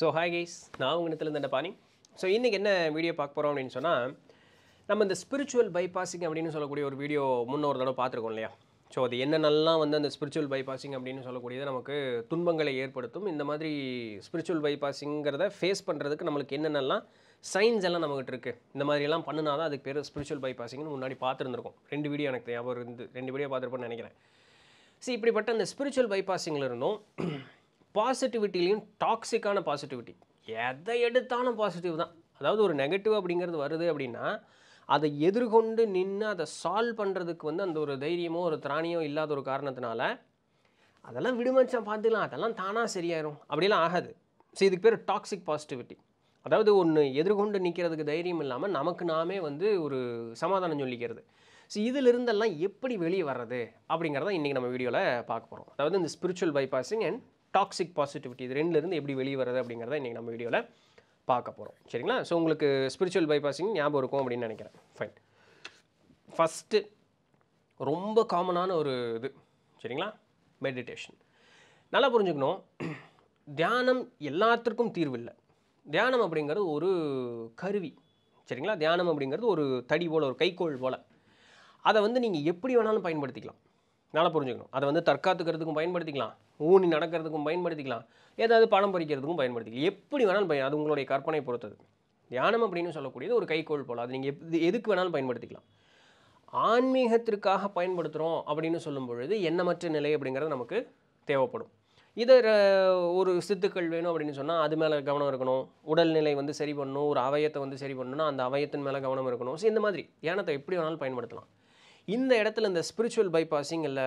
So hi guys நான் உங்கள் இடத்துல இந்த பாணி. ஸோ இன்றைக்கி என்ன வீடியோ பார்க்க போகிறோம் அப்படின்னு சொன்னால் நம்ம இந்த ஸ்பிரிச்சுவல் பைபாசிங் அப்படின்னு சொல்லக்கூடிய ஒரு வீடியோ முன்ன ஒரு தடவை பார்த்துருக்கோம் இல்லையா? ஸோ அது என்னென்னலாம் வந்து அந்த ஸ்பிரிச்சுவல் பைபாசிங் அப்படின்னு சொல்லக்கூடியது நமக்கு துன்பங்களை ஏற்படுத்தும். இந்த மாதிரி ஸ்பிரிச்சுவல் பைபாசிங்கிறத ஃபேஸ் பண்ணுறதுக்கு நம்மளுக்கு என்னென்னலாம் சைன்ஸ் எல்லாம் நம்மகிட்ட இருக்குது இந்த மாதிரிலாம் பண்ணினா தான் அதுக்கு பேர் ஸ்பிரிச்சுவல் பைபாசிங்னு முன்னாடி பார்த்துருந்துருக்கோம். ரெண்டு வீடியோ எனக்கு ஞாபகம் இருந்து ரெண்டு வீடியோ பார்த்துருப்பேன்னு நினைக்கிறேன். சரி இப்படிப்பட்ட அந்த ஸ்பிரிச்சுவல் பைபாசிங்கில் இருந்தும் பாசிட்டிவிட்டிலையும் டாக்ஸிக்கான பாசிட்டிவிட்டி. எதை எடுத்தாலும் பாசிட்டிவ் தான். அதாவது ஒரு நெகட்டிவ் அப்படிங்கிறது வருது அப்படின்னா அதை எதிர்கொண்டு நின்று அதை சால்வ் பண்ணுறதுக்கு வந்து அந்த ஒரு தைரியமோ ஒரு திராணியோ இல்லாத ஒரு காரணத்தினால அதெல்லாம் விடுமச்சான் பார்த்துக்கலாம். அதெல்லாம் தானாக சரியாயிரும். அப்படிலாம் ஆகாது. ஸோ இதுக்கு பேர் டாக்ஸிக் பாசிட்டிவிட்டி. அதாவது ஒன்று எதிர்கொண்டு நிற்கிறதுக்கு தைரியம் இல்லாமல் நமக்கு நாமே வந்து ஒரு சமாதானம் சொல்லிக்கிறது. ஸோ இதிலிருந்தெல்லாம் எப்படி வெளியே வர்றது அப்படிங்கிறத இன்றைக்கி நம்ம வீடியோவில் பார்க்க போகிறோம் அதாவது இந்த spiritual bypassing and toxic positivity இது ரெண்டுலேருந்து எப்படி வெளியே வர்றது அப்படிங்கிறத இன்றைக்கி நம்ம வீடியோவில் பார்க்க போகிறோம் சரிங்களா? ஸோ உங்களுக்கு ஸ்பிரிச்சுவல் பைபாசிங் ஞாபகம் இருக்கும் அப்படின்னு நினைக்கிறேன். ஃபைன் ஃபஸ்ட்டு ரொம்ப காமனான ஒரு இது. சரிங்களா? மெடிடேஷன் நல்லா புரிஞ்சுக்கணும். தியானம் எல்லாத்திற்கும் தீர்வு இல்லை. தியானம் அப்படிங்கிறது ஒரு கருவி. சரிங்களா? தியானம் அப்படிங்கிறது ஒரு தடி போல் ஒரு கைக்கோள் போல். அதை வந்து நீங்கள் எப்படி வேணாலும் பயன்படுத்திக்கலாம். நல்லா புரிஞ்சுக்கணும். அதை வந்து தற்காத்துக்கிறதுக்கும் பயன்படுத்திக்கலாம். ஊனி நடக்கிறதுக்கும் பயன்படுத்திக்கலாம். ஏதாவது பணம் பறிக்கிறதுக்கும் பயன்படுத்திக்கலாம். எப்படி வேணாலும் பயன் அது உங்களுடைய கற்பனை பொறுத்தது. தியானம் அப்படின்னு சொல்லக்கூடியது ஒரு கைக்கோள் போல். அது நீங்கள் எப் எதுக்கு வேணாலும் பயன்படுத்திக்கலாம். ஆன்மீகத்திற்காக பயன்படுத்துகிறோம் அப்படின்னு சொல்லும் பொழுது எண்ணமற்ற நிலை அப்படிங்கிறது நமக்கு தேவைப்படும். இதை ஒரு சித்துக்கள் வேணும் அப்படின்னு சொன்னால் அது மேலே கவனம் இருக்கணும். உடல்நிலை வந்து சரி பண்ணணும். ஒரு அவயத்தை வந்து சரி பண்ணணும்னா அந்த அவயத்தின் மேலே கவனம் இருக்கணும். ஸோ இந்த மாதிரி தியானத்தை எப்படி வேணாலும் பயன்படுத்தலாம். இந்த இடத்துல இந்த ஸ்பிரிச்சுவல் பைபாசிங் இல்லை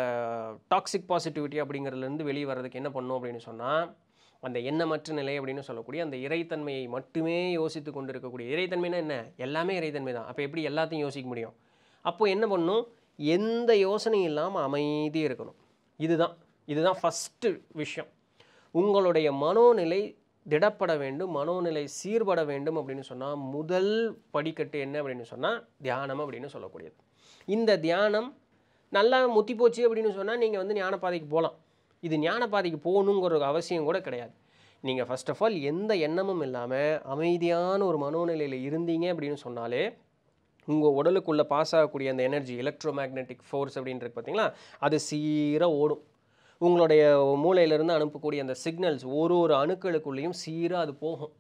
டாக்ஸிக் பாசிட்டிவிட்டி அப்படிங்கிறதுலேருந்து வெளியே வர்றதுக்கு என்ன பண்ணும் அப்படின்னு சொன்னால் அந்த எண்ணமற்ற நிலை அப்படின்னு சொல்லக்கூடிய அந்த இறைத்தன்மையை மட்டுமே யோசித்து கொண்டு இருக்கக்கூடிய இறைத்தன்மைனா என்ன? எல்லாமே இறைத்தன்மை தான். அப்போ எப்படி எல்லாத்தையும் யோசிக்க முடியும்? அப்போது என்ன பண்ணும்? எந்த யோசனையும் இல்லாமல் அமைதி இருக்கணும். இதுதான். இதுதான் ஃபஸ்ட்டு விஷயம். உங்களுடைய மனோநிலை திடப்பட வேண்டும் மனோநிலை சீர்பட வேண்டும் அப்படின்னு சொன்னால் முதல் படிக்கட்டு என்ன அப்படின்னு சொன்னால் தியானம் அப்படின்னு சொல்லக்கூடியது. இந்த தியானம் நல்லா முத்தி போச்சு அப்படின்னு சொன்னால் நீங்கள் வந்து ஞானப்பாதைக்கு போகலாம் இது ஞானப்பாதைக்கு போகணுங்கிற ஒரு அவசியம் கூட கிடையாது. நீங்கள் ஃபஸ்ட் ஆஃப் ஆல் எந்த எண்ணமும் இல்லாமல் அமைதியான ஒரு மனோநிலையில் இருந்தீங்க அப்படின்னு சொன்னாலே உங்கள் உடலுக்குள்ளே பாஸ் ஆகக்கூடிய அந்த எனர்ஜி எலக்ட்ரோ மேக்னெட்டிக் ஃபோர்ஸ் அப்படின்றது பார்த்தீங்களா அது சீராக ஓடும். உங்களுடைய மூளையிலேருந்து அனுப்பக்கூடிய அந்த சிக்னல்ஸ் ஒரு ஒரு அணுக்களுக்குள்ளேயும் சீராக அது போகும்.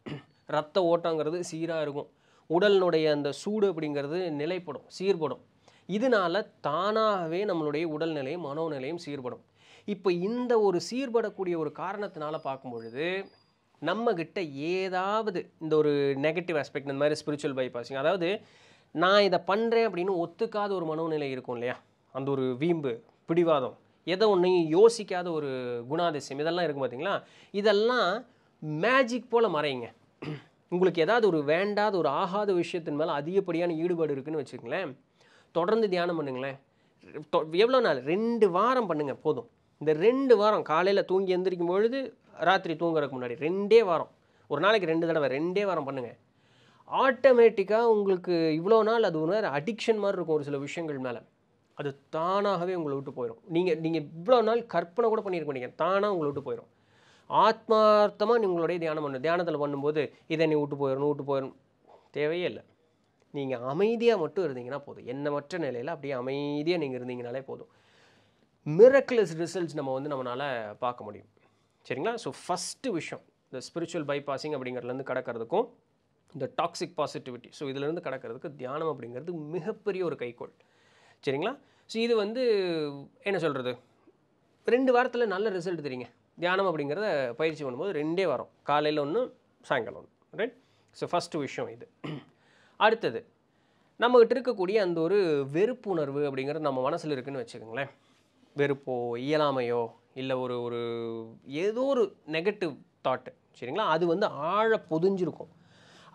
ரத்த ஓட்டங்கிறது சீராக இருக்கும். உடலினுடைய அந்த சூடு அப்படிங்கிறது நிலைப்படும் சீர்படும். இதனால தானாகவே நம்மளுடைய உடல்நிலையும் மனோநிலையும் சீர்படும். இப்போ இந்த ஒரு சீர்படக்கூடிய ஒரு காரணத்தினால பார்க்கும் பொழுது நம்மக்கிட்ட ஏதாவது இந்த ஒரு நெகட்டிவ் ஆஸ்பெக்ட் இந்த மாதிரி ஸ்பிரிச்சுவல் பைபாசிங் அதாவது நான் இதை பண்ணுறேன் அப்படின்னு ஒத்துக்காத ஒரு மனோநிலை இருக்கும் இல்லையா? அந்த ஒரு வீம்பு பிடிவாதம் எதை ஒன்றையும் யோசிக்காத ஒரு குணாதிசயம் இதெல்லாம் இருக்கும் பார்த்தீங்களா? இதெல்லாம் மேஜிக் போல் மறையுங்க. உங்களுக்கு ஏதாவது ஒரு வேண்டாத ஒரு ஆகாத விஷயத்தின் மேலே அதிகப்படியான ஈடுபாடு இருக்குதுன்னு வச்சுக்கங்களேன் தொடர்ந்து தியானம் பண்ணுங்களேன். தொ- எவ்வளோ நாள்? ரெண்டு வாரம் பண்ணுங்கள் போதும். இந்த ரெண்டு வாரம் காலையில் தூங்கி எந்திரிக்கும் பொழுது ராத்திரி தூங்குறதுக்கு முன்னாடி ரெண்டே வாரம். ஒரு நாளைக்கு ரெண்டு தடவை ரெண்டே வாரம் பண்ணுங்கள் ஆட்டோமேட்டிக்காக உங்களுக்கு இவ்வளோ நாள் அது ஒரு அடிக்ஷன் மாதிரி இருக்கும் ஒரு சில விஷயங்கள் மேலே. அது தானாகவே உங்களை விட்டு போயிடும் நீங்கள் நீங்கள் இவ்வளோ நாள் கற்பனை கூட பண்ணியிருக்க மாட்டீங்க. தானாக உங்களை விட்டு போயிடும் ஆத்மார்த்தமாக உங்களுடைய தியானம் பண்ணணும் தியானத்தில் பண்ணும்போது இதை நீ விட்டு போயிடணும் விட்டு போயிடணும் தேவையே இல்லை. நீங்கள் அமைதியாக மட்டும் இருந்தீங்கன்னா போதும். எண்ணமற்ற நிலையில் அப்படியே அமைதியாக நீங்கள் இருந்தீங்கனாலே போதும். மிரக்குலஸ் ரிசல்ட்ஸ் நம்ம வந்து நம்மளால் பார்க்க முடியும். சரிங்களா? ஸோ ஃபஸ்ட்டு விஷயம் இந்த ஸ்பிரிச்சுவல் பைபாசிங் அப்படிங்கிறதுலேருந்து கடக்கிறதுக்கும் இந்த டாக்ஸிக் பாசிட்டிவிட்டி ஸோ இதிலேருந்து கிடக்கிறதுக்கு தியானம் அப்படிங்கிறது மிகப்பெரிய ஒரு கைக்கோள். சரிங்களா? ஸோ இது வந்து என்ன சொல்கிறது ரெண்டு வாரத்தில் நல்ல ரிசல்ட் தெரியுங்க. தியானம் அப்படிங்கிறத பயிற்சி பண்ணும்போது ரெண்டே வாரம். காலையில் ஒன்று சாயங்காலம் ஒன்று ரைட் ஸோ ஃபஸ்ட்டு விஷயம் இது. அடுத்தது நம்மகிட்ட இருக்கக்கூடிய அந்த ஒரு வெறுப்புணர்வு அப்படிங்கிறது நம்ம மனசில் இருக்குன்னு வச்சுக்கோங்களேன். வெறுப்போ இயலாமையோ இல்லை ஒரு ஒரு ஏதோ ஒரு நெகட்டிவ் தாட்டு சரிங்களா? அது வந்து ஆழ பொதிஞ்சிருக்கும்.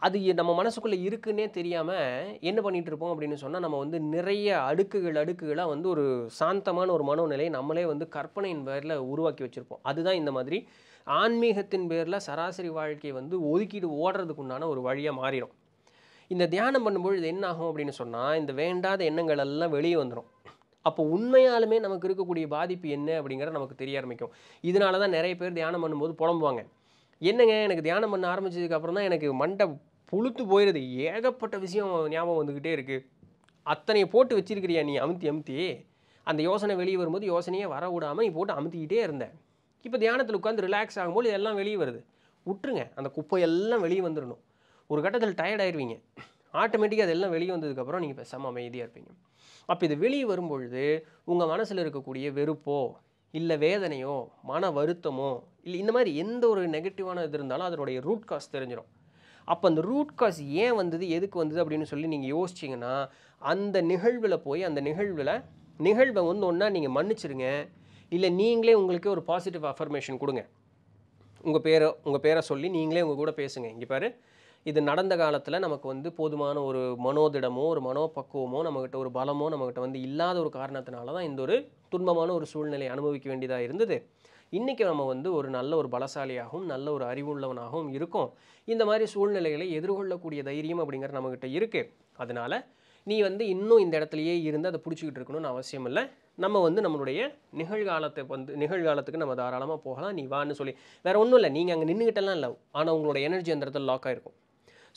அது எ- நம்ம மனசுக்குள்ளே இருக்குன்னே தெரியாமல் என்ன பண்ணிகிட்டு இருப்போம் அப்படின்னு சொன்னால் நம்ம வந்து நிறைய அடுக்குகள் அடுக்குகளாக வந்து ஒரு சாந்தமான ஒரு மனோநிலையை நம்மளே வந்து கற்பனையின் பேரில் உருவாக்கி வச்சுருப்போம். அதுதான் இந்த மாதிரி ஆன்மீகத்தின் பேரில் சராசரி வாழ்க்கையை வந்து ஒதுக்கிட்டு ஓடுறதுக்கு உண்டான ஒரு வழியாக மாறிடும். இந்த தியானம் பண்ணும்பொழுது என்ன ஆகும் அப்படின்னு சொன்னால் இந்த வேண்டாத எண்ணங்கள் எல்லாம் வெளியே வந்துடும் அப்போ உண்மையாலுமே நமக்கு இருக்கக்கூடிய பாதிப்பு என்ன அப்படிங்கிறது நமக்கு தெரிய ஆரம்பிக்கும். இதனால தான் நிறைய பேர் தியானம் பண்ணும்போது புலம்புவாங்க. என்னங்க எனக்கு தியானம் பண்ண ஆரம்பிச்சதுக்கப்புறம் தான் எனக்கு மண்டை புழுத்து போயிடுது ஏகப்பட்ட விஷயம் ஞாபகம் வந்துக்கிட்டே இருக்குது அத்தனையை போட்டு வச்சிருக்கிறியா நீ? அமுத்தி அமுத்தி. அந்த யோசனை வெளியே வரும்போது யோசனையே வர விடாமல் நீ போட்டு அமுத்திக்கிட்டே இருந்தேன் இப்போ தியானத்தில் உட்காந்து ரிலாக்ஸ் ஆகும்போது இதெல்லாம் வெளியே வருது. விட்டுருங்க அந்த குப்பையெல்லாம் வெளியே வந்துடணும் ஒரு கட்டத்தில் டயர்ட் ஆயிடுவீங்க ஆட்டோமேட்டிக்காக அதெல்லாம் வெளியே வந்ததுக்கப்புறம் நீங்கள் பேசாமல் அமைதியாக இருப்பீங்க. அப்போ இது வெளியே வரும்பொழுது உங்கள் மனசில் இருக்கக்கூடிய வெறுப்போ இல்லை வேதனையோ மன வருத்தமோ இல்லை இந்த மாதிரி எந்த ஒரு நெகட்டிவான இது இருந்தாலும் அதனுடைய ரூட் காஸ் தெரிஞ்சிடும் அப்போ அந்த ரூட் காஸ் ஏன் வந்தது எதுக்கு வந்தது அப்படின்னு சொல்லி நீங்கள் யோசிச்சிங்கன்னா அந்த நிகழ்வில் போய் அந்த நிகழ்வில் நிகழ்வை வந்து ஒன்றா நீங்கள் மன்னிச்சிருங்க. இல்லை நீங்களே உங்களுக்கே ஒரு பாசிட்டிவ் அஃபர்மேஷன் கொடுங்க. உங்கள் பேரை உங்கள் பேரை சொல்லி நீங்களே உங்கள் கூட பேசுங்க. இங்கே பாரு இது நடந்த காலத்தில் நமக்கு வந்து போதுமான ஒரு மனோதிடமோ ஒரு மனோபக்குவமோ நம்மகிட்ட ஒரு பலமோ நம்மகிட்ட வந்து இல்லாத ஒரு காரணத்தினால தான் இந்த ஒரு துன்பமான ஒரு சூழ்நிலையை அனுபவிக்க வேண்டியதாக இருந்தது. இன்றைக்கி நம்ம வந்து ஒரு நல்ல ஒரு பலசாலியாகவும் நல்ல ஒரு அறிவுள்ளவனாகவும் இருக்கும். இந்த மாதிரி சூழ்நிலைகளை எதிர்கொள்ளக்கூடிய தைரியம் அப்படிங்கிறது நம்மக்கிட்ட இருக்குது அதனால் நீ வந்து இன்னும் இந்த இடத்துலையே இருந்து அதை பிடிச்சிக்கிட்டு இருக்கணும்னு அவசியம் இல்லை. நம்ம வந்து நம்மளுடைய நிகழ்காலத்தை வந்து நிகழ்காலத்துக்கு நம்ம தாராளமாக போகலாம். நீ வான்னு சொல்லி வேறு ஒன்றும் இல்லை. நீங்கள் அங்கே நின்றுக்கிட்டலாம் இல்லை. ஆனால் உங்களோட எனர்ஜி அந்த இடத்துல லாக் ஆகிருக்கும்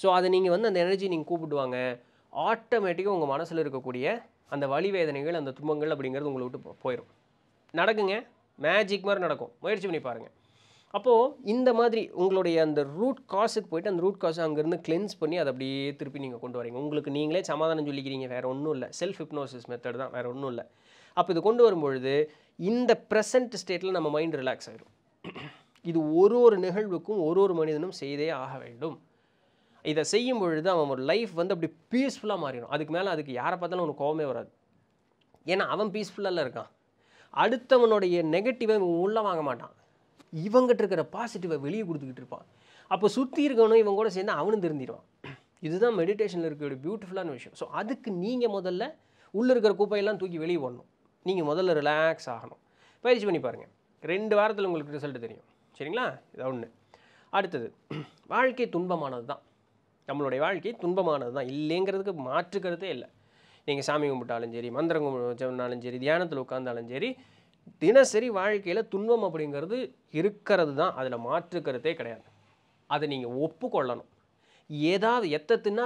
ஸோ அதை நீங்கள் வந்து அந்த எனர்ஜி நீங்கள் கூப்பிடுவாங்க. ஆட்டோமேட்டிக்காக உங்கள் மனசில் இருக்கக்கூடிய அந்த வழி வேதனைகள் அந்த துன்பங்கள் அப்படிங்கிறது உங்களை விட்டு போயிடும் நடக்குங்க. மேஜிக் மாதிரி நடக்கும். முயற்சி பண்ணி பாருங்கள் அப்போது இந்த மாதிரி உங்களுடைய அந்த ரூட் காசுக்கு போயிட்டு அந்த ரூட் காசை அங்கேருந்து கிளென்ஸ் பண்ணி அதை அப்படியே திருப்பி நீங்கள் கொண்டு வரீங்க. உங்களுக்கு நீங்களே சமாதானம் சொல்லிக்கிறீங்க. வேறு ஒன்றும் இல்லை. செல்ஃப் ஹிப்னோசிஸ் மெத்தட் தான். வேறு ஒன்றும் இல்லை. அப்போ இது கொண்டு வரும்பொழுது இந்த ப்ரெசண்ட் ஸ்டேட்டில் நம்ம மைண்ட் ரிலாக்ஸ் ஆகிடும் இது ஒரு ஒரு நிகழ்வுக்கும் ஒரு ஒரு மனிதனும் செய்தே ஆக வேண்டும். இதை செய்யும் பொழுது அவன் ஒரு லைஃப் வந்து அப்படி பீஸ்ஃபுல்லாக மாறிடும். அதுக்கு மேலே அதுக்கு யாரை பார்த்தாலும் அவனுக்கு கோவமே வராது. ஏன்னா அவன் பீஸ்ஃபுல்லாக இருக்கான். அடுத்தவனுடைய நெகட்டிவை இவன் உள்ளே வாங்க மாட்டான். இவங்கிட்ட இருக்கிற பாசிட்டிவை வெளியே கொடுத்துக்கிட்டு இருப்பான். அப்போ சுற்றி இருக்கவனும் இவன் கூட சேர்ந்து அவனும் திருந்திடுவான். இதுதான் மெடிடேஷனில் இருக்கிற பியூட்டிஃபுல்லான விஷயம். ஸோ அதுக்கு நீங்கள் முதல்ல உள்ளே இருக்கிற குப்பையெல்லாம் தூக்கி வெளியே போடணும். நீங்கள் முதல்ல ரிலாக்ஸ் ஆகணும். பயிற்சி பண்ணி பாருங்கள் ரெண்டு வாரத்தில் உங்களுக்கு ரிசல்ட் தெரியும். சரிங்களா? இதை ஒன்று அடுத்தது வாழ்க்கை துன்பமானது தான் நம்மளுடைய வாழ்க்கை துன்பமானது தான். இல்லைங்கிறதுக்கு மாற்றுக்கிறதே இல்லை. நீங்கள் சாமி கும்பிட்டாலும் சரி மந்திரம் கும்பிட்டாலும் சரி தியானத்தில் உட்காந்தாலும் சரி தினசரி வாழ்க்கையில் துன்பம் அப்படிங்கிறது இருக்கிறது தான். அதில் மாற்றுக்கிறதே கிடையாது. அதை நீங்கள் ஒப்புக்கொள்ளணும். ஏதாவது எத்த தின்னா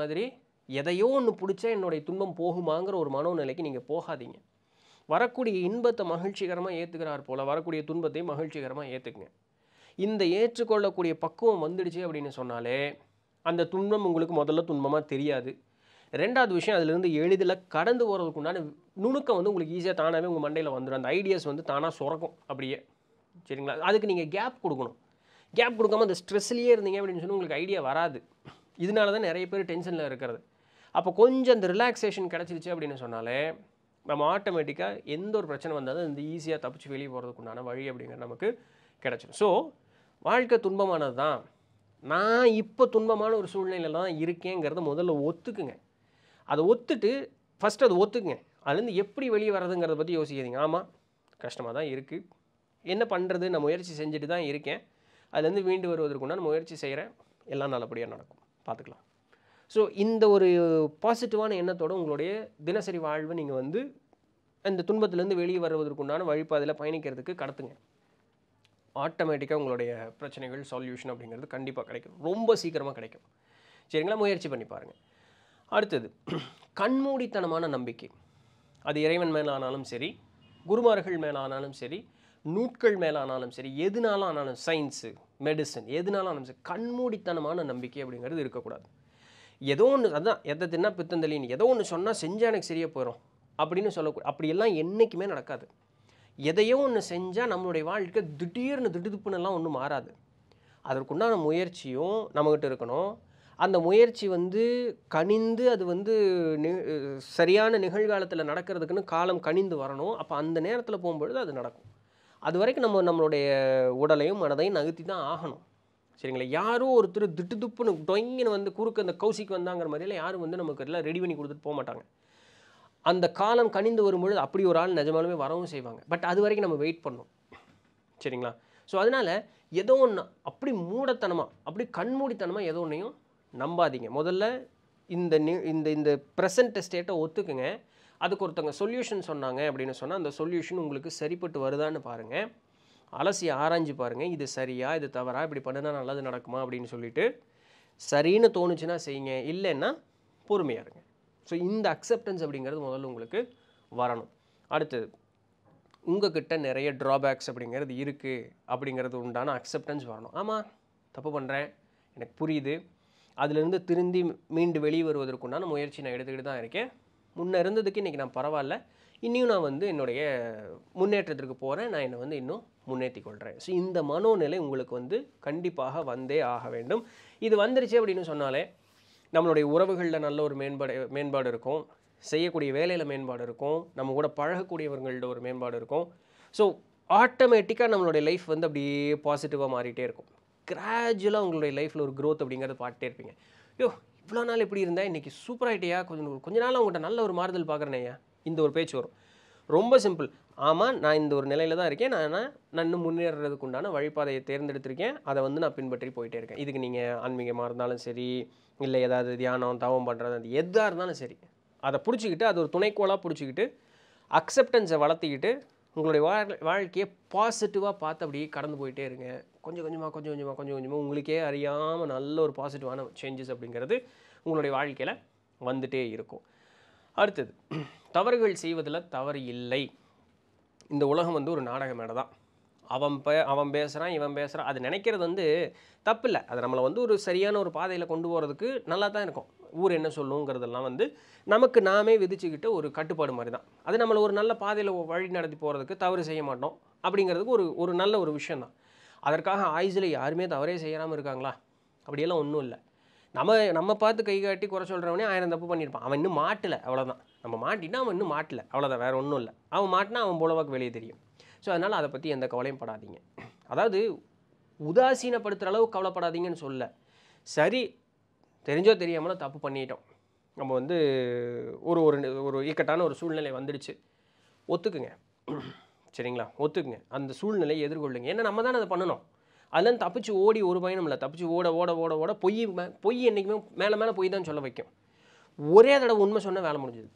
மாதிரி எதையோ ஒன்று பிடிச்சா என்னுடைய துன்பம் போகுமாங்கிற ஒரு மனோநிலைக்கு நீங்கள் போகாதீங்க. வரக்கூடிய இன்பத்தை மகிழ்ச்சிகரமாக ஏற்றுக்கிறார் போல் வரக்கூடிய துன்பத்தை மகிழ்ச்சிகரமாக ஏற்றுக்குங்க இந்த ஏற்றுக்கொள்ளக்கூடிய பக்குவம் வந்துடுச்சு அப்படின்னு சொன்னாலே அந்த துன்பம் உங்களுக்கு முதல்ல துன்பமாக தெரியாது. ரெண்டாவது விஷயம் அதிலிருந்து எளிதில் கடந்து போகிறதுக்கு உண்டான நுணுக்கம் வந்து உங்களுக்கு ஈஸியாக தானாகவே உங்கள் மண்டையில் வந்துடும் அந்த ஐடியாஸ் வந்து தானாக சுரக்கும் அப்படியே. சரிங்களா? அதுக்கு நீங்கள் கேப் கொடுக்கணும். கேப் கொடுக்காம அந்த ஸ்ட்ரெஸ்லேயே இருந்தீங்க அப்படின்னு சொல்லி உங்களுக்கு ஐடியா வராது. இதனால தான் நிறைய பேர் டென்ஷனில் இருக்கிறது. அப்போ கொஞ்சம் அந்த ரிலாக்ஸேஷன் கிடச்சிருச்சு அப்படின்னு சொன்னாலே நம்ம ஆட்டோமேட்டிக்காக எந்த ஒரு பிரச்சனை வந்தாலும் இந்த ஈஸியாக தப்பிச்சு வெளியே போகிறதுக்கு உண்டான வழி அப்படிங்கிற நமக்கு கிடச்சிடும் ஸோ வாழ்க்கை துன்பமானது தான் நான் இப்போ துன்பமான ஒரு சூழ்நிலையில் தான் இருக்கேங்கிறத முதல்ல ஒத்துக்குங்க. அதை ஒத்துட்டு ஃபஸ்ட்டு அதை ஒத்துக்குங்க. அதுலேருந்து எப்படி வெளியே வர்றதுங்கிறத பற்றி யோசிக்காதீங்க. ஆமாம் கஷ்டமாக தான் இருக்குது என்ன பண்ணுறது நான் முயற்சி செஞ்சுட்டு தான் இருக்கேன். அதுலேருந்து மீண்டு வருவதற்குண்டான முயற்சி செய்கிறேன் எல்லாம் நல்லபடியாக நடக்கும். பார்த்துக்கலாம். ஸோ இந்த ஒரு பாசிட்டிவான எண்ணத்தோட உங்களுடைய தினசரி வாழ்வை நீங்கள் வந்து அந்த துன்பத்திலேருந்து வெளியே வருவதற்குண்டான வழிபாதையில் பயணிக்கிறதுக்கு கடத்துங்க. ஆட்டோமேட்டிக்காக உங்களுடைய பிரச்சனைகள் சொல்யூஷன் அப்படிங்கிறது கண்டிப்பாக கிடைக்கும். ரொம்ப சீக்கிரமாக கிடைக்கும். சரிங்களா? முயற்சி பண்ணி பாருங்கள் அடுத்தது கண்மூடித்தனமான நம்பிக்கை. அது இறைவன் மேலானாலும் சரி குருமார்கள் மேலானாலும் சரி நூட்கள் மேலானாலும் சரி எதுனாலும் ஆனாலும் சயின்ஸு மெடிசன் எதுனாலும் ஆனாலும் சரி கண்மூடித்தனமான நம்பிக்கை அப்படிங்கிறது இருக்கக்கூடாது. ஏதோ ஒன்று அதான் எதை தின்னா பித்தந்தலின்னு ஏதோ ஒன்று சொன்னால் செஞ்சால் எனக்கு சரியாக போயிடும் அப்படின்னு சொல்லக்கூடாது அப்படியெல்லாம் என்றைக்குமே நடக்காது. எதையோ ஒன்று செஞ்சால் நம்மளுடைய வாழ்க்கை திடீர்னு திடுதுப்புனெல்லாம் ஒன்றும் மாறாது. அதற்குண்டான முயற்சியும் நம்மக்கிட்ட இருக்கணும். அந்த முயற்சி வந்து கனிந்து அது வந்து நி- சரியான நிகழ்காலத்தில் நடக்கிறதுக்குன்னு காலம் கனிந்து வரணும். அப்போ அந்த நேரத்தில் போகும்பொழுது அது நடக்கும். அது வரைக்கும் நம்ம நம்மளுடைய உடலையும் மனதையும் நகர்த்தி தான் ஆகணும். சரிங்களா? யாரோ ஒருத்தர் திட்டு துப்புன்னு டொங்கின்னு வந்து குறுக்க அந்த கௌசிக்கு வந்தாங்கிற மாதிரியெல்லாம் யாரும் வந்து நமக்கு எல்லாம் ரெடி பண்ணி கொடுத்துட்டு போக மாட்டாங்க அந்த காலம் கனிந்து வரும்பொழுது அப்படி ஒரு ஆள் நிஜமாலுமே வரவும் செய்வாங்க. பட் அது வரைக்கும் நம்ம வெயிட் பண்ணோம். சரிங்களா? ஸோ அதனால் ஏதோ ஒன்று அப்படி மூடத்தனமாக அப்படி கண்மூடித்தனமாக ஏதோ ஒன்றையும் நம்பாதீங்க. முதல்ல இந்த நியூ இந்த இந்த ப்ரெசண்ட் ஸ்டேட்டை ஒத்துக்குங்க. அதுக்கு ஒருத்தவங்க சொல்யூஷன் சொன்னாங்க அப்படின்னு சொன்னால் அந்த சொல்யூஷன் உங்களுக்கு சரிப்பட்டு வருதான்னு பாருங்கள் அலசி ஆராய்ஞ்சு பாருங்கள் இது சரியா இது தவறா இப்படி பண்ணுனா நல்லது நடக்குமா அப்படின்னு சொல்லிட்டு சரின்னு தோணுச்சுன்னா செய்யுங்க. இல்லைன்னா பொறுமையாக இருங்க. ஸோ இந்த அக்செப்டன்ஸ் அப்படிங்கிறது முதல்ல உங்களுக்கு வரணும். அடுத்தது உங்ககிட்ட நிறைய ட்ராபேக்ஸ் அப்படிங்கிறது இருக்குது அப்படிங்கிறது உண்டான அக்செப்டன்ஸ் வரணும். ஆமாம் தப்பு பண்ணுறேன் எனக்கு புரியுது. அதிலிருந்து திருந்தி மீண்டு வெளியே வருவதற்குண்டான முயற்சி நான் எடுத்துக்கிட்டு தான் இருக்கேன். முன்ன இருந்ததுக்கு இன்றைக்கி நான் பரவாயில்ல. இன்னும் நான் வந்து என்னுடைய முன்னேற்றத்திற்கு போகிறேன் நான் என்னை வந்து இன்னும் முன்னேற்றி கொள்கிறேன் ஸோ இந்த மனோநிலை உங்களுக்கு வந்து கண்டிப்பாக வந்தே ஆக வேண்டும். இது வந்துருச்சு அப்படின்னு சொன்னாலே நம்மளுடைய உறவுகளில் நல்ல ஒரு மேம்பாடு மேம்பாடு இருக்கும். செய்யக்கூடிய வேலையில் மேம்பாடு இருக்கும். நம்ம கூட பழகக்கூடியவர்கள்ட்ட ஒரு மேம்பாடு இருக்கும். ஸோ ஆட்டோமேட்டிக்காக நம்மளுடைய லைஃப் வந்து அப்படியே பாசிட்டிவாக மாறிட்டே இருக்கும். கிராஜுவலாக உங்களுடைய லைஃப்பில் ஒரு க்ரோத் அப்படிங்கிறத பார்த்துட்டே இருப்பீங்க. ஐயோ இவ்வளோ நாள் இப்படி இருந்தால் இன்றைக்கி சூப்பராகிட்டியா கொஞ்சம் கொஞ்ச நாள் உங்கள்கிட்ட நல்ல ஒரு மாறுதல் பார்க்குறேனையா இந்த ஒரு பேச்சு வரும். ரொம்ப சிம்பிள் ஆமாம் நான் இந்த ஒரு நிலையில் தான் இருக்கேன். நான் நான் நான் இன்னும் முன்னேறதுக்கு உண்டான வழிபாதையை தேர்ந்தெடுத்திருக்கேன். அதை வந்து நான் பின்பற்றி போயிட்டே இருக்கேன். இதுக்கு நீங்கள் ஆன்மீகமாக இருந்தாலும் சரி இல்லை ஏதாவது தியானம் தவம் பண்ணுறது அது எதாக இருந்தாலும் சரி அதை பிடிச்சிக்கிட்டு அது ஒரு துணைக்கோளாக பிடிச்சிக்கிட்டு அக்செப்டன்ஸை வளர்த்திக்கிட்டு உங்களுடைய வாழ் வாழ்க்கையை பாசிட்டிவாக பார்த்து அப்படியே கடந்து போயிட்டே இருங்க. கொஞ்சம் கொஞ்சமாக கொஞ்சம் கொஞ்சமாக கொஞ்சம் கொஞ்சமாக உங்களுக்கே அறியாமல் நல்ல ஒரு பாசிட்டிவான சேஞ்சஸ் அப்படிங்கிறது உங்களுடைய வாழ்க்கையில் வந்துட்டே இருக்கும். அடுத்தது தவறுகள் செய்வதில் தவறு இல்லை. இந்த உலகம் வந்து ஒரு நாடக மேடை தான் அவன் பே அவன் பேசுகிறான் இவன் பேசுகிறான் அது நினைக்கிறது வந்து தப்பு இல்லை அது நம்மளை வந்து ஒரு சரியான ஒரு பாதையில் கொண்டு போகிறதுக்கு நல்லா தான் இருக்கும். ஊர் என்ன சொல்லுங்கிறதெல்லாம் வந்து நமக்கு நாமே விதிச்சுக்கிட்ட ஒரு கட்டுப்பாடு மாதிரி தான் அது நம்மளை ஒரு நல்ல பாதையில் வழி நடத்தி போகிறதுக்கு தவறு செய்ய மாட்டோம் அப்படிங்கிறதுக்கு ஒரு ஒரு நல்ல ஒரு விஷயம் தான் அதற்காக ஆயுசில் யாருமே தவறே செய்யாமல் இருக்காங்களா? அப்படியெல்லாம் ஒன்றும் இல்லை. நம்ம நம்ம பார்த்து கை காட்டி குறை சொல்கிறவனே ஆயிரம் தப்பு பண்ணியிருப்பான். அவன் இன்னும் மாட்டலை அவ்வளோதான் நம்ம மாட்டினா அவன் இன்னும் மாட்டலை அவ்வளோதான் வேறு ஒன்றும் இல்லை. அவன் மாட்டினா அவன் போலவாக்கு வெளியே தெரியும். ஸோ அதனால் அதை பற்றி எந்த கவலையும் படாதீங்க. அதாவது உதாசீனப்படுத்துகிற அளவு கவலைப்படாதீங்கன்னு சொல்ல சரி தெரிஞ்சோ தெரியாமலோ தப்பு பண்ணிட்டோம். நம்ம வந்து ஒரு ஒரு ஒரு இக்கட்டான ஒரு சூழ்நிலை வந்துடுச்சு. ஒத்துக்குங்க. சரிங்களா? ஒத்துக்குங்க. அந்த சூழ்நிலையை எதிர்கொள்ளுங்க. ஏன்னா நம்ம தானே அதை பண்ணணும். அதெல்லாம் தப்பிச்சு ஓடி ஒரு பயணம் இல்லை. தப்பிச்சு ஓட ஓட ஓட ஓட பொய் மே- பொய் என்றைக்குமே மேலே மேலே பொய் தான் சொல்ல வைக்கும். ஒரே தடவை உண்மை சொன்னால் வேலை முடிஞ்சுது.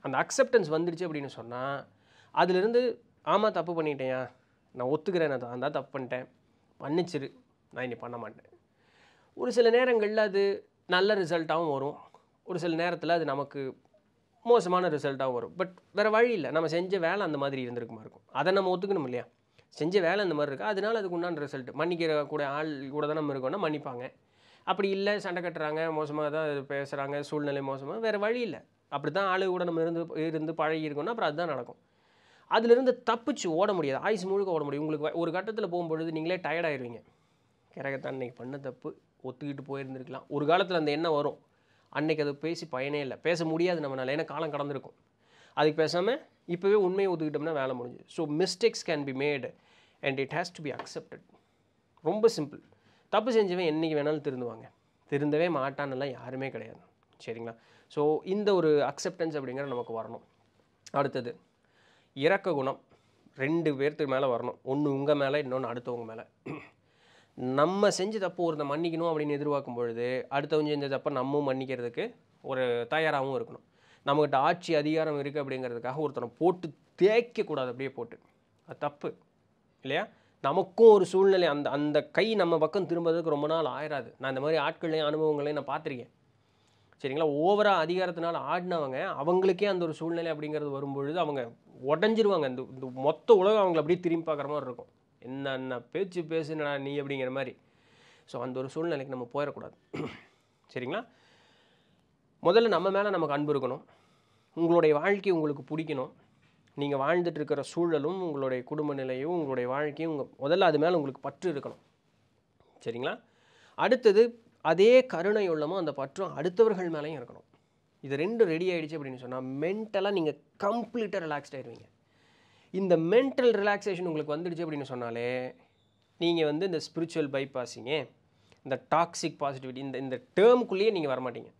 அந்த அக்செப்டன்ஸ் வந்துடுச்சு அப்படின்னு சொன்னால் அதுலேருந்து ஆமாம் தப்பு பண்ணிட்டேயா நான் ஒத்துக்கிறேன் நான் தான் தான் தப்பு பண்ணிட்டேன். மன்னிச்சிரு. நான் இனி பண்ண மாட்டேன். ஒரு சில நேரங்களில் அது நல்ல ரிசல்ட்டாகவும் வரும். ஒரு சில நேரத்தில் அது நமக்கு மோசமான ரிசல்ட்டாகவும் வரும். பட் வேறு வழி இல்லை. நம்ம செஞ்ச வேலை அந்த மாதிரி இருந்திருக்குமா இருக்கும். அதை நம்ம ஒத்துக்கணும் இல்லையா? செஞ்ச வேலை அந்த மாதிரி இருக்குது அதனால அதுக்கு உண்டான ரிசல்ட் மன்னிக்கிற கூட ஆள் கூட தான் நம்ம இருக்கோம்னா மன்னிப்பாங்க. அப்படி இல்லை சண்டை கட்டுறாங்க மோசமாக தான் பேசுகிறாங்க சூழ்நிலை மோசமாக வேறு வழி இல்லை. அப்படி தான் ஆளு கூட நம்ம இருந்து இருந்து பழகி இருக்கோம்னா அப்புறம் அதுதான் நடக்கும். அதிலிருந்து தப்பிச்சு ஓட முடியாது. ஆயுசு முழுக்க ஓட முடியும். உங்களுக்கு ஒரு கட்டத்தில் போகும்பொழுது நீங்களே டயர்டாயிருவீங்க கிரகத்தான் அன்றைக்கி பண்ண தப்பு. ஒத்துக்கிட்டு போயிருந்திருக்கலாம். ஒரு காலத்தில் அந்த எண்ணம் வரும். அன்னைக்கு அது பேசி பயனே இல்லை. பேச முடியாது நம்மளால் ஏன்னா காலம் கடந்திருக்கும். அதுக்கு பேசாமல் இப்போவே உண்மையை ஒத்துக்கிட்டோம்னா வேலை முடிஞ்சு. So mistakes can be made and it has to be accepted ரொம்ப சிம்பிள் தப்பு செஞ்சவன் என்றைக்கு வேணாலும் திருந்துவாங்க. திருந்தவே மாட்டான்னுலாம் யாருமே கிடையாது. சரிங்களா? ஸோ இந்த ஒரு அக்செப்டன்ஸ் அப்படிங்கிற நமக்கு வரணும். அடுத்தது இறக்க குணம் ரெண்டு பேர்த்துக்கு மேலே வரணும். ஒன்று உங்கள் மேலே இன்னொன்று அடுத்தவங்க மேலே. நம்ம செஞ்ச தப்பு ஒருத்தன் மன்னிக்கணும் அப்படின்னு எதிர்பார்க்கும் பொழுது அடுத்தவங்க செஞ்ச தப்பை நம்மும் மன்னிக்கிறதுக்கு ஒரு தயாராகவும் இருக்கணும். நம்மக்கிட்ட ஆட்சி அதிகாரம் இருக்குது அப்படிங்கிறதுக்காக ஒருத்தனை போட்டு தேய்க்கக்கூடாது அப்படியே போட்டு. அது தப்பு. இல்லையா? நமக்கும் ஒரு சூழ்நிலை அந்த அந்த கை நம்ம பக்கம் திரும்புறதுக்கு ரொம்ப நாள் ஆயிராது. நான் இந்த மாதிரி ஆட்களையும் அனுபவங்களையும் நான் பார்த்துருக்கேன். சரிங்களா? ஓவராக அதிகாரத்தினால் ஆடினவங்க அவங்களுக்கே அந்த ஒரு சூழ்நிலை அப்படிங்கிறது வரும்பொழுது அவங்க உடஞ்சிருவாங்க. இந்த இந்த மொத்த உலகம் அவங்கள அப்படியே திரும்பி பார்க்குற மாதிரி இருக்கும். என்னென்ன பேச்சு பேசுனடா நீ அப்படிங்கிற மாதிரி. ஸோ அந்த ஒரு சூழ்நிலைக்கு நம்ம போயிடக்கூடாது. சரிங்களா? முதல்ல நம்ம மேலே நமக்கு அன்பு இருக்கணும். உங்களுடைய வாழ்க்கை உங்களுக்கு பிடிக்கணும். நீங்கள் வாழ்ந்துட்டு இருக்கிற சூழலும் உங்களுடைய குடும்ப நிலையும் உங்களுடைய வாழ்க்கையும் உங்கள் முதல்ல அது மேலே உங்களுக்கு பற்று இருக்கணும். சரிங்களா? அடுத்தது அதே கருணை உள்ளமோ அந்த பற்றும் அடுத்தவர்கள் மேலேயும் இருக்கணும். இது ரெண்டும் ரெடி ஆகிடுச்சு அப்படின்னு சொன்னால் மென்டலாக நீங்கள் கம்ப்ளீட்டாக ரிலாக்ஸ்ட் ஆயிடுவீங்க. இந்த மென்டல் ரிலாக்ஸேஷன் உங்களுக்கு வந்துடுச்சு அப்படின்னு சொன்னாலே நீங்கள் வந்து இந்த ஸ்பிரிச்சுவல் பைபாஸிங்க இந்த டாக்ஸிக் பாசிட்டிவிட்டி இந்த இந்த டேர்முக்குள்ளேயே நீங்கள் வரமாட்டீங்க.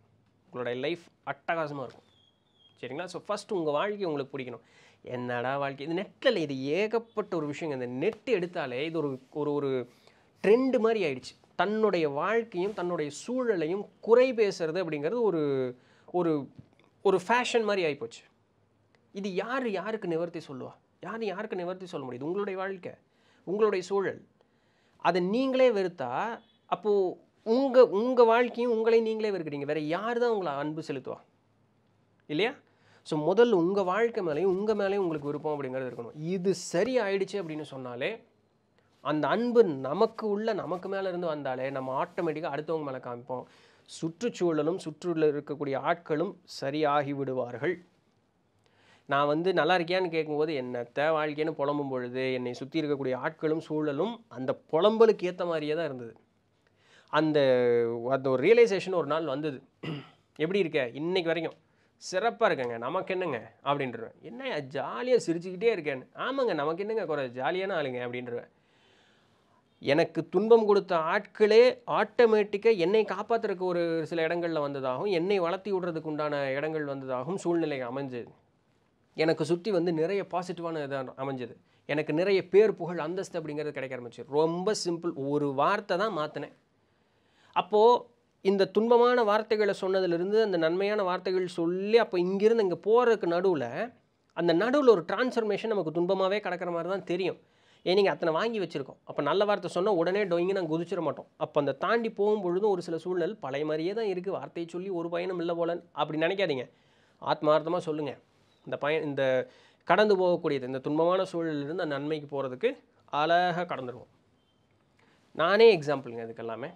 உங்களுடைய லைஃப் அட்டகாசமாக இருக்கும். சரிங்களா? ஸோ ஃபஸ்ட் உங்கள் வாழ்க்கை உங்களுக்கு பிடிக்கணும். என்னடா வாழ்க்கை? இது நெட்டில் இது ஏகப்பட்ட ஒரு விஷயங்க. இந்த நெட் எடுத்தாலே இது ஒரு ஒரு ஒரு ட்ரெண்டு மாதிரி ஆயிடுச்சு. தன்னுடைய வாழ்க்கையும் தன்னுடைய சூழலையும் குறை பேசுறது அப்படிங்கிறது ஒரு ஒரு ஒரு ஃபேஷன் மாதிரி ஆகிப்போச்சு இது யார் யாருக்கு நிவர்த்தி சொல்லுவா? யார் யாருக்கு நிவர்த்தி சொல்ல முடியுது? உங்களுடைய வாழ்க்கை உங்களுடைய சூழல். அதை நீங்களே வெறுத்தா அப்போது உங்கள் உங்கள் வாழ்க்கையும் உங்களை நீங்களே வெறுக்கிறீங்க. வேறு யார் தான் உங்களை அன்பு செலுத்துவா? இல்லையா? ஸோ முதல்ல உங்கள் வாழ்க்கை மேலேயும் உங்கள் மேலேயும் உங்களுக்கு விருப்பம் அப்படிங்கிறது இருக்கணும். இது சரி ஆயிடுச்சு அப்படின்னு சொன்னாலே அந்த அன்பு நமக்கு உள்ள நமக்கு மேலே இருந்து வந்தாலே நம்ம ஆட்டோமேட்டிக்காக அடுத்தவங்க மேலே காமிப்போம். சுற்றுச்சூழலும் சுற்றுல இருக்கக்கூடிய ஆட்களும் சரியாகி விடுவார்கள். நான் வந்து நல்லா இருக்கியான்னு கேட்கும்போது என்னத்த வாழ்க்கைன்னு புலம்பும் பொழுது என்னை சுற்றி இருக்கக்கூடிய ஆட்களும் சூழலும் அந்த புலம்பலுக்கு ஏற்ற மாதிரியே தான் இருந்தது. அந்த அந்த ஒரு ரியலைசேஷன் ஒரு நாள் வந்தது. எப்படி இருக்க? இன்னைக்கு வரைக்கும். சிறப்பாக இருக்கேங்க. நமக்கு என்னங்க? அப்படின்றவேன். என்ன ஜாலியாக சிரிச்சுக்கிட்டே இருக்கேன்னு. ஆமாங்க நமக்கு என்னங்க குறை? ஜாலியான ஆளுங்க. அப்படின்றவேன். எனக்கு துன்பம் கொடுத்த ஆட்களே ஆட்டோமேட்டிக்காக என்னை காப்பாற்றுறதுக்கு ஒரு சில இடங்களில் வந்ததாகவும் என்னை வளர்த்தி விடுறதுக்கு உண்டான இடங்கள் வந்ததாகவும் சூழ்நிலை அமைஞ்சது. எனக்கு சுற்றி வந்து நிறைய பாசிட்டிவான இதாக அமைஞ்சது. எனக்கு நிறைய பேர் புகழ் அந்தஸ்து அப்படிங்கிறது கிடைக்க ஆரம்பிச்சு ரொம்ப சிம்பிள் ஒரு வார்த்தை தான் மாற்றினேன் அப்போது இந்த துன்பமான வார்த்தைகளை சொன்னதிலிருந்து அந்த நன்மையான வார்த்தைகள் சொல்லி அப்போ இங்கிருந்து இங்கே போகிறதுக்கு நடுவில் அந்த நடுவில் ஒரு டிரான்ஸ்ஃபர்மேஷன் நமக்கு துன்பமாகவே கிடக்கிற மாதிரி தான் தெரியும். ஏன் நீங்கள் அத்தனை வாங்கி வச்சுருக்கோம். அப்போ நல்ல வார்த்தை சொன்னால் உடனே டொயிங்கு நாங்கள் குதிச்சிட மாட்டோம். அப்போ அந்த தாண்டி போகும்பொழுதும் ஒரு சில சூழல் பழைய மாதிரியே தான் இருக்குது வார்த்தையை சொல்லி ஒரு பயணம் இல்லை போலன்னு அப்படி நினைக்காதீங்க. ஆத்மார்த்தமாக சொல்லுங்கள் இந்த பயன் இந்த கடந்து போகக்கூடியது இந்த துன்பமான சூழலிலிருந்து அந்த நன்மைக்கு போகிறதுக்கு அழகாக கடந்துருவோம். நானே எக்ஸாம்பிளுங்க இதுக்கு எல்லாமே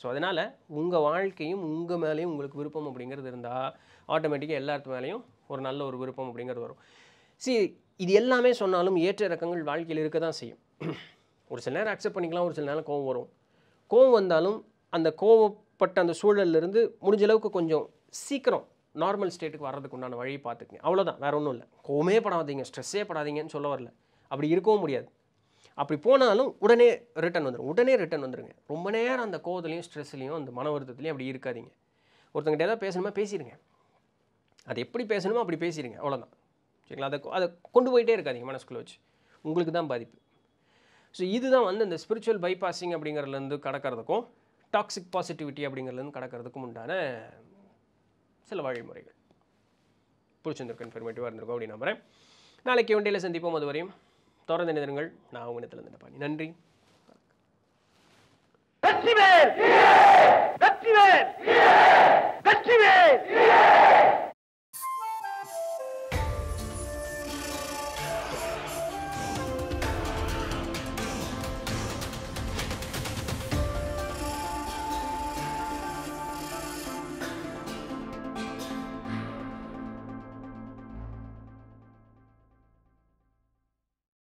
ஸோ அதனால் உங்கள் வாழ்க்கையும் உங்கள் மேலேயும் உங்களுக்கு விருப்பம் அப்படிங்கிறது இருந்தால் ஆட்டோமேட்டிக்காக எல்லாத்து மேலேயும் ஒரு நல்ல ஒரு விருப்பம் அப்படிங்கிறது வரும். சி இது எல்லாமே சொன்னாலும் ஏற்ற இறக்கங்கள் வாழ்க்கையில் இருக்க தான் செய்யும். ஒரு சில நேரம் அக்செப்ட் பண்ணிக்கலாம் ஒரு சில நேரம் கோவம் வரும். கோவம் வந்தாலும் அந்த கோவப்பட்ட அந்த சூழல்லேருந்து முடிஞ்ச அளவுக்கு கொஞ்சம் சீக்கிரம் நார்மல் ஸ்டேட்டுக்கு வர்றதுக்கு உண்டான வழியை பார்த்துக்குங்க. அவ்வளோதான் வேறு ஒன்றும் இல்லை. கோவமே படாதீங்க ஸ்ட்ரெஸ்ஸே படாதீங்கன்னு சொல்ல வரல. அப்படி இருக்கவும் முடியாது. அப்படி போனாலும் உடனே ரிட்டர்ன் வந்துடும் உடனே ரிட்டர்ன் வந்துடுங்க ரொம்ப நேரம் அந்த கோவத்துலையும் ஸ்ட்ரெஸ்லையும் அந்த மன வருத்தத்துலையும் அப்படி இருக்காதீங்க. ஒருத்தங்கிட்ட ஏதாவது பேசணுமா பேசிடுங்க அது எப்படி பேசணுமோ அப்படி பேசிடுங்க அவ்வளோதான் சரிங்களா? அதை அதை கொண்டு போயிட்டே இருக்காதிங்க மனசுக்குள்ளே வச்சு. உங்களுக்கு தான் பாதிப்பு. ஸோ இதுதான் வந்து இந்த ஸ்பிரிச்சுவல் பைபாஸிங் அப்படிங்கிறதுலேருந்து கடக்கிறதுக்கும் டாக்ஸிக் பாசிட்டிவிட்டி அப்படிங்கிறதுலேருந்து கடக்கிறதுக்கும் உண்டான சில வழிமுறைகள். பிடிச்சிருந்திருக்கு இன்ஃபர்மேட்டிவாக இருந்திருக்கும் அப்படின்னு நம்புகிறேன் நாளைக்கு ஒன்றையில் சந்திப்போம் அதுவரையும். தொடர்ந்து நிதிரங்கள் நான் உங்கத்தில் இருந்து பண்ணி நன்றி. வெற்றிவேல்! வெற்றிவேல்! வெற்றிவேல்!